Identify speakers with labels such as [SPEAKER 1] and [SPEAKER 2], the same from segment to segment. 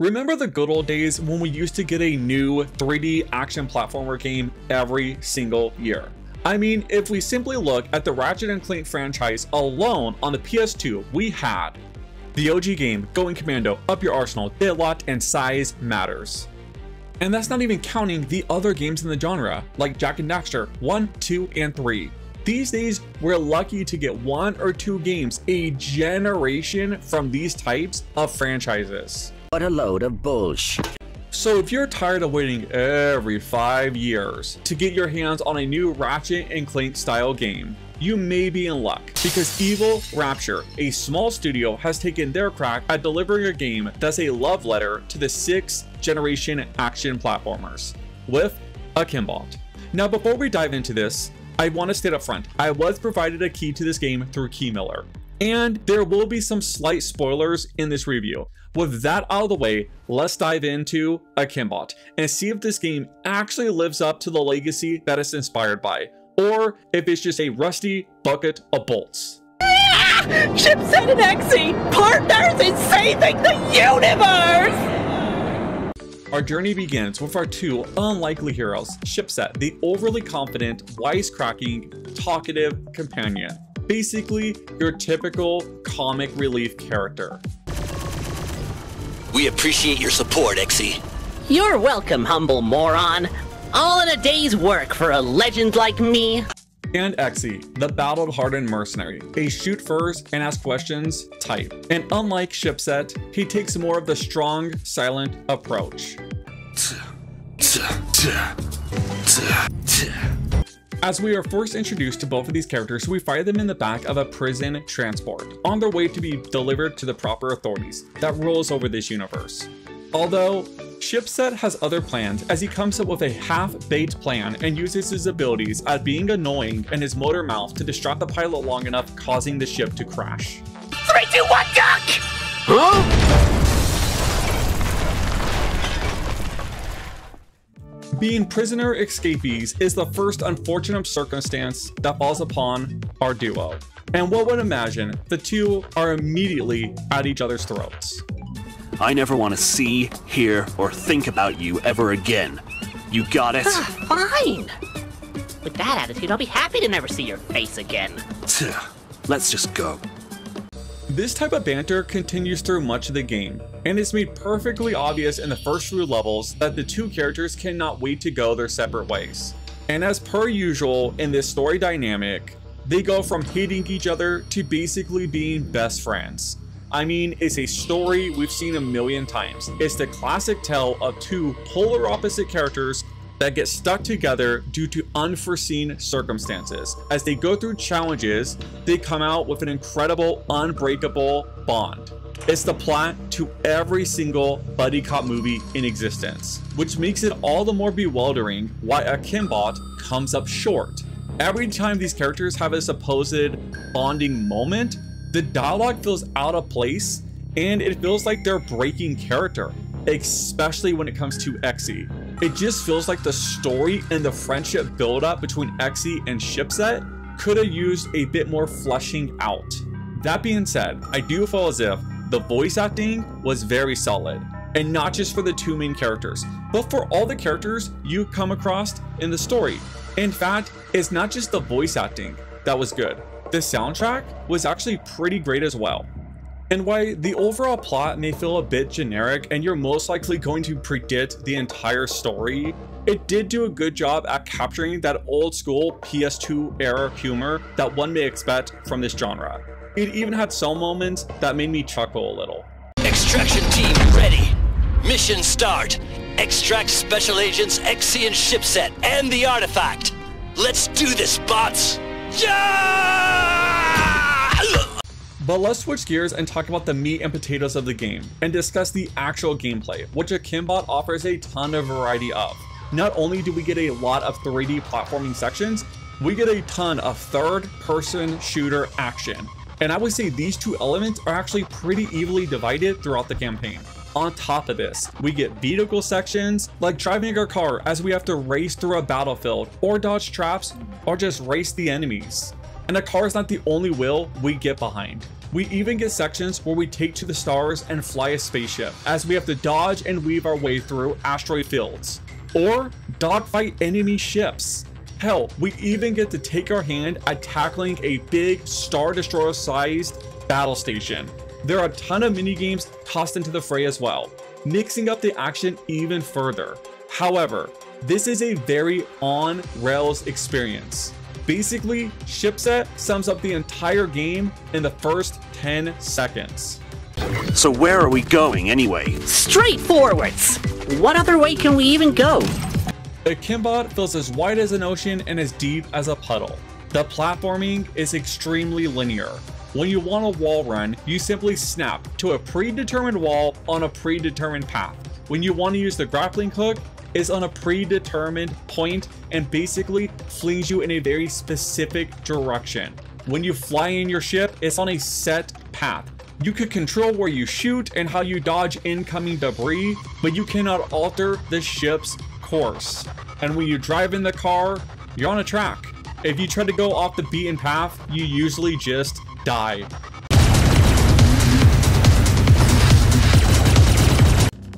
[SPEAKER 1] Remember the good old days when we used to get a new 3D action platformer game every single year? I mean, if we simply look at the Ratchet & Clank franchise alone on the PS2, we had the OG game, Going Commando, Up Your Arsenal, Lot, and Size Matters. And that's not even counting the other games in the genre, like Jak and Daxter 1, 2, and 3. These days, we're lucky to get one or two games a generation from these types of franchises.
[SPEAKER 2] What a load of bullshit.
[SPEAKER 1] So if you're tired of waiting every 5 years to get your hands on a new Ratchet and Clank style game, you may be in luck because Evil Raptor, a small studio, has taken their crack at delivering a game that's a love letter to the 6th generation action platformers with Akimbot. Now before we dive into this, I want to state up front, I was provided a key to this game through Keymailer, and there will be some slight spoilers in this review. With that out of the way, let's dive into Akimbot and see if this game actually lives up to the legacy that it's inspired by, or if it's just a rusty bucket of bolts.
[SPEAKER 3] Chipset and Exe, partners in saving the universe!
[SPEAKER 1] Our journey begins with our two unlikely heroes, Chipset, the overly confident, wisecracking, talkative companion. Basically, your typical comic relief character.
[SPEAKER 4] We appreciate your support, Exe.
[SPEAKER 3] You're welcome, humble moron. All in a day's work for a legend like me.
[SPEAKER 1] And Exe, the battle-hardened mercenary, a shoot first and ask questions type. And unlike Chipset, he takes more of the strong, silent approach. As we are first introduced to both of these characters, we find them in the back of a prison transport, on their way to be delivered to the proper authorities that rules over this universe. Although, Chipset has other plans as he comes up with a half-baked plan and uses his abilities at being annoying and his motor mouth to distract the pilot long enough causing the ship to crash.
[SPEAKER 3] Three, two, one, duck!
[SPEAKER 4] Huh?
[SPEAKER 1] Being prisoner escapees is the first unfortunate circumstance that falls upon our duo. And what would imagine, the two are immediately at each other's throats.
[SPEAKER 4] I never want to see, hear, or think about you ever again. You got it?
[SPEAKER 3] Ah, fine. With that attitude, I'll be happy to never see your face again.
[SPEAKER 4] Let's just go.
[SPEAKER 1] This type of banter continues through much of the game, and it's made perfectly obvious in the first few levels that the two characters cannot wait to go their separate ways. And as per usual in this story dynamic, they go from hating each other to basically being best friends. I mean, it's a story we've seen a million times. It's the classic tale of two polar opposite characters that get stuck together due to unforeseen circumstances. As they go through challenges, they come out with an incredible, unbreakable bond. It's the plot to every single buddy cop movie in existence, which makes it all the more bewildering why Akimbot comes up short. Every time these characters have a supposed bonding moment, the dialogue feels out of place and it feels like they're breaking character, especially when it comes to Exe. It just feels like the story and the friendship build-up between Exe and Chipset could have used a bit more fleshing out. That being said, I do feel as if the voice acting was very solid, and not just for the two main characters, but for all the characters you come across in the story. In fact, it's not just the voice acting that was good. The soundtrack was actually pretty great as well. And while the overall plot may feel a bit generic and you're most likely going to predict the entire story, it did do a good job at capturing that old school PS2 era humor that one may expect from this genre. It even had some moments that made me chuckle a little.
[SPEAKER 4] Extraction team ready. Mission start. Extract special agents Exe and Chipset and the artifact. Let's do this, bots. Yeah!
[SPEAKER 1] But let's switch gears and talk about the meat and potatoes of the game, and discuss the actual gameplay, which Akimbot offers a ton of variety of. Not only do we get a lot of 3D platforming sections, we get a ton of third-person shooter action. And I would say these two elements are actually pretty evenly divided throughout the campaign. On top of this, we get vehicle sections like driving our car as we have to race through a battlefield or dodge traps or just race the enemies. And a car is not the only wheel we get behind. We even get sections where we take to the stars and fly a spaceship, as we have to dodge and weave our way through asteroid fields. Or dogfight enemy ships. Hell, we even get to take our hand at tackling a big Star Destroyer sized battle station. There are a ton of minigames tossed into the fray as well, mixing up the action even further. However, this is a very on rails experience. Basically, Chipset sums up the entire game in the first 10 seconds.
[SPEAKER 5] So where are we going anyway?
[SPEAKER 3] Straight forwards! What other way can we even go?
[SPEAKER 1] The Kimbot feels as wide as an ocean and as deep as a puddle. The platforming is extremely linear. When you want a wall run, you simply snap to a predetermined wall on a predetermined path. When you want to use the grappling hook, is on a predetermined point and basically flings you in a very specific direction. When you fly in your ship, it's on a set path. You could control where you shoot and how you dodge incoming debris, but you cannot alter the ship's course. And when you drive in the car, you're on a track. If you try to go off the beaten path, you usually just die.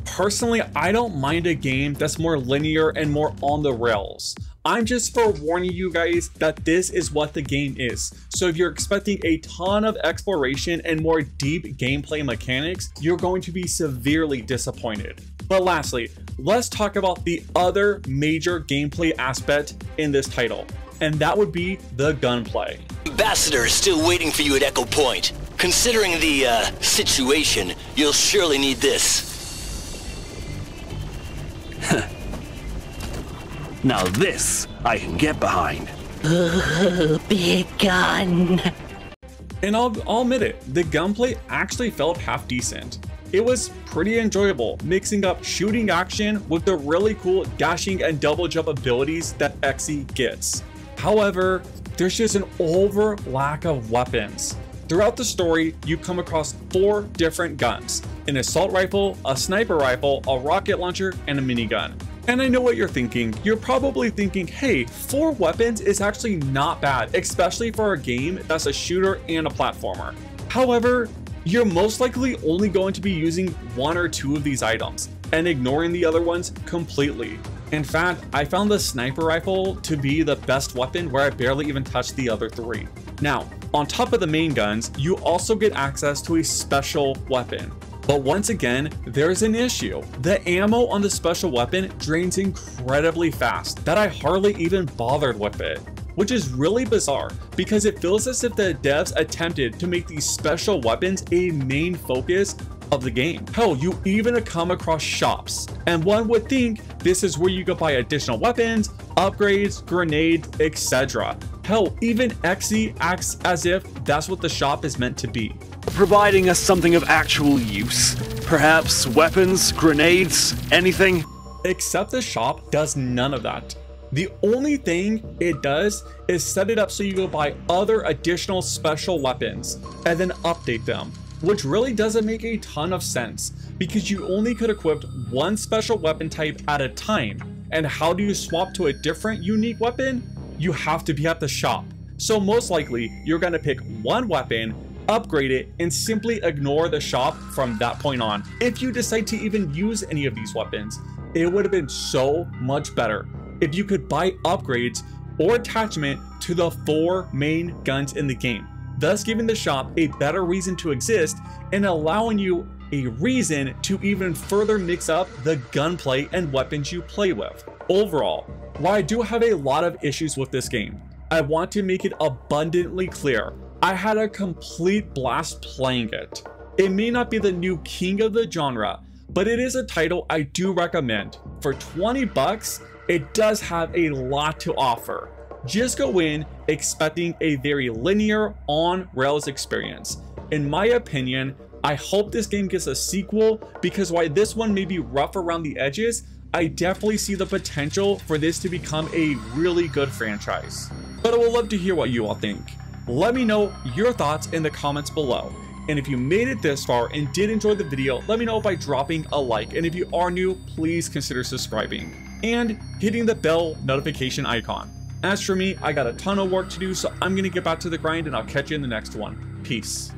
[SPEAKER 1] Personally, I don't mind a game that's more linear and more on the rails. I'm just forewarning you guys that this is what the game is. So if you're expecting a ton of exploration and more deep gameplay mechanics, you're going to be severely disappointed. But lastly, let's talk about the other major gameplay aspect in this title, and that would be the gunplay.
[SPEAKER 4] Ambassador is still waiting for you at Echo Point. Considering the, uh, situation, you'll surely need this.
[SPEAKER 5] Now this I can get behind.
[SPEAKER 3] Ooh, big gun.
[SPEAKER 1] And I'll, I'll admit it, the gunplay actually felt half decent. It was pretty enjoyable, mixing up shooting action with the really cool dashing and double jump abilities that Exe gets. However, there's just an over lack of weapons. Throughout the story, you come across four different guns, an assault rifle, a sniper rifle, a rocket launcher, and a minigun. And I know what you're thinking. You're probably thinking, hey, four weapons is actually not bad, especially for a game that's a shooter and a platformer. However, you're most likely only going to be using one or two of these items and ignoring the other ones completely. In fact, I found the sniper rifle to be the best weapon where I barely even touched the other three. Now, on top of the main guns, you also get access to a special weapon. But once again, there's an issue. The ammo on the special weapon drains incredibly fast that I hardly even bothered with it. Which is really bizarre because it feels as if the devs attempted to make these special weapons a main focus of the game. Hell, you even come across shops, and one would think this is where you could buy additional weapons, upgrades, grenades, etc. Hell, even Exe acts as if that's what the shop is meant to be.
[SPEAKER 5] Providing us something of actual use. Perhaps weapons, grenades, anything?
[SPEAKER 1] Except the shop does none of that. The only thing it does is set it up so you go buy other additional special weapons and then update them, which really doesn't make a ton of sense because you only could equip one special weapon type at a time. And how do you swap to a different unique weapon? You have to be at the shop. So most likely, you're to pick one weapon, upgrade it, and simply ignore the shop from that point on. If you decide to even use any of these weapons, it would have been so much better if you could buy upgrades or attachment to the four main guns in the game, thus giving the shop a better reason to exist and allowing you a reason to even further mix up the gunplay and weapons you play with. Overall, while I do have a lot of issues with this game, I want to make it abundantly clear I had a complete blast playing it. It may not be the new king of the genre, but it is a title I do recommend. For 20 bucks, it does have a lot to offer. Just go in expecting a very linear on rails experience. In my opinion, I hope this game gets a sequel because while this one may be rough around the edges, I definitely see the potential for this to become a really good franchise. But I would love to hear what you all think. Let me know your thoughts in the comments below. And if you made it this far and did enjoy the video, let me know by dropping a like. And if you are new, please consider subscribing and hitting the bell notification icon. As for me, I got a ton of work to do, so I'm to get back to the grind and I'll catch you in the next one. Peace.